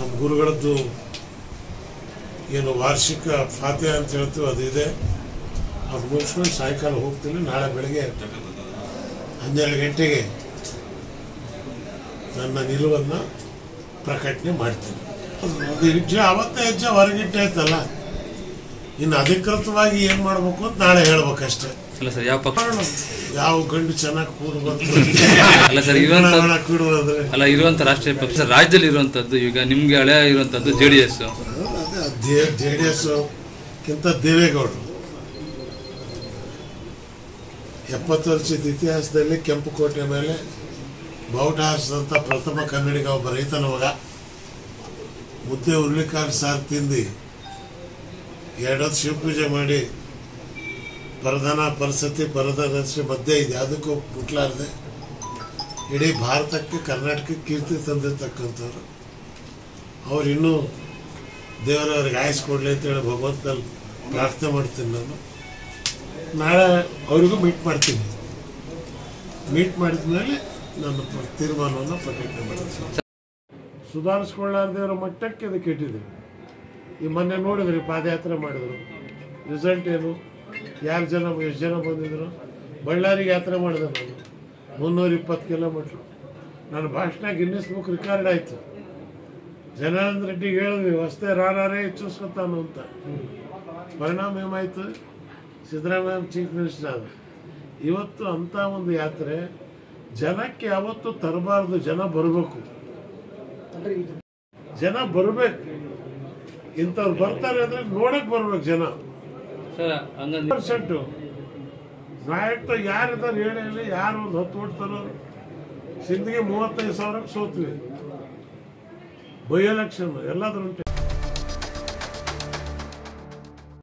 ನಮ್ಮ ಗುರುಗಳದ್ದು ಏನು ವಾರ್ಷಿಕ ಫಾತೆ ಅಂತ ಹೇಳ್ತೀವಿ ಅದು ಇದೆ. ಅದು ಮುಗಿಸ್ಕೊಂಡು ಸಾಯಂಕಾಲ ಹೋಗ್ತೀನಿ, ನಾಳೆ ಬೆಳಗ್ಗೆ ಹನ್ನೆರಡು ಗಂಟೆಗೆ ನನ್ನ ನಿಲುವನ್ನು ಪ್ರಕಟಣೆ ಮಾಡ್ತೀನಿ. ಅದು ಹೆಜ್ಜೆ, ಅವತ್ತೇ ಹೆಜ್ಜೆ ಹೊರಗಿಟ್ಟೆ ಆಯ್ತಲ್ಲ. ಇನ್ನು ಅಧಿಕೃತವಾಗಿ ಏನು ಮಾಡಬೇಕು ಅಂತ ನಾಳೆ ಹೇಳ್ಬೇಕಷ್ಟೇ. ಅಲ್ಲ ಸರ್ ಯಾವ ಪಕ್ಷ? ಯಾವ ಗಂಡು ಚೆನ್ನಾಗಿ ಕೂಡು ಅಲ್ಲ ಸರ್ ಇರುವಂತ ಅಲ್ಲ ಇರುವಂತ ರಾಷ್ಟ್ರೀಯ ಪಕ್ಷ ರಾಜ್ಯದಲ್ಲಿ ಇರುವಂತದ್ದು ಈಗ ನಿಮ್ಗೆ ಹಳೆ ಇರುವಂತದ್ದು ಜೆ ಡಿ ಎಸ್ ಅದೇ ಜೆ ಡಿ ಎಸ್ ಕಿಂತ ದೇವೇಗೌಡರು. ಎಪ್ಪತ್ತು ವರ್ಷದ ಇತಿಹಾಸದಲ್ಲಿ ಕೆಂಪು ಕೋಟೆ ಮೇಲೆ ಬಾವುಟ ಹಾರಿಸಿದಂಥ ಪ್ರಥಮ ಕನ್ನಡಿಗ ಒಬ್ಬ ರೈತನ ಮಗ ಮುದ್ದೆ ಹುರುಳಿಕಾಳು ಸಾರು ತಿಂದು ಎರಡೊತ್ತು ಶಿವಪೂಜೆ ಮಾಡಿ ಪರಧನ ಪರಿಸ್ಥಿತಿ ಪರದರ್ಶಿ ಮಧ್ಯೆ ಇದೆ. ಅದಕ್ಕೂ ಮುಟ್ಲಾರದೆ ಇಡೀ ಭಾರತಕ್ಕೆ, ಕರ್ನಾಟಕಕ್ಕೆ ಕೀರ್ತಿ ತಂದಿರ್ತಕ್ಕಂಥವ್ರು. ಅವ್ರು ಇನ್ನೂ ದೇವರವ್ರಿಗೆ ಆಯಸ್ ಕೊಡಲಿ ಅಂತೇಳಿ ಭಗವಂತನಲ್ಲಿ ಪ್ರಾರ್ಥನೆ ಮಾಡ್ತೀನಿ ನಾನು. ನಾಳೆ ಅವರಿಗೂ ಮೀಟ್ ಮಾಡ್ತೀನಿ. ಮೀಟ್ ಮಾಡಿದ ಮೇಲೆ ಪ್ರ- ತೀರ್ಮಾನವನ್ನು ಪ್ರಕಟಣೆ ಮಾಡ್ತೀನಿ. ಸುಧಾರಿಸ್ಕೊಳ್ಳಾರ್ದೇವ್ರ ಮಟ್ಟಕ್ಕೆ ಅದಕ್ಕೆ ಇಟ್ಟಿದ್ದೀವಿ ಈ ಮೊನ್ನೆ ನೋಡಿದ್ರಿ ಪಾದಯಾತ್ರೆ ಮಾಡಿದ್ರು. ರಿಸಲ್ಟ್ ಏನು? ಯಾರು ಜನ ಎಷ್ಟು ಜನ ಬಂದಿದ್ರು? ಬಳ್ಳಾರಿಗೆ ಯಾತ್ರೆ ಮಾಡಿದೆ ನಾನು. ಮುನ್ನೂರ ಇಪ್ಪತ್ತು ಕಿಲೋಮೀಟ್ರ್ ನನ್ನ ಭಾಷಣ ಗಿನ್ನಿಸ್ ಬುಕ್ ರೆಕಾರ್ಡ್ ಆಯಿತು. ಜನಾನಂದ ರೆಡ್ಡಿಗೆ ಹೇಳಿದ್ವಿ ಹೊಸ್ತೆ ರಾರೇ ಹೆಚ್ಚಿಸ್ಕೊತಾನು ಅಂತ. ಪರಿಣಾಮ ಏನಾಯ್ತು? ಸಿದ್ದರಾಮಯ್ಯ ಚೀಫ್ ಮಿನಿಸ್ಟರ್ ಆದ. ಇವತ್ತು ಅಂಥ ಒಂದು ಯಾತ್ರೆ, ಜನಕ್ಕೆ ಯಾವತ್ತೂ ತರಬಾರದು, ಜನ ಬರಬೇಕು. ಜನ ಬರಬೇಕು. ಇಂಥವ್ರು ಬರ್ತಾರೆ ಅಂದರೆ ನೋಡಕ್ಕೆ ಬರ್ಬೇಕು ಜನ. ಪರ್ಸೆಂಟು. ನಾಯಕ ಯಾರಿದ್ದಾರೆ ಹೇಳಿ ಹೇಳಿ. ಯಾರು ಒಂದು ಹತ್ತು ಕೊಡ್ತಾರೋ ಸಿಂಧಿಗೆ ಮೂವತ್ತೈದು ಸಾವಿರಕ್ಕೆ ಸೋತ್ವಿ. ಬೈ ಎಲೆಕ್ಷನ್, ಎಲ್ಲಾದ್ರೂ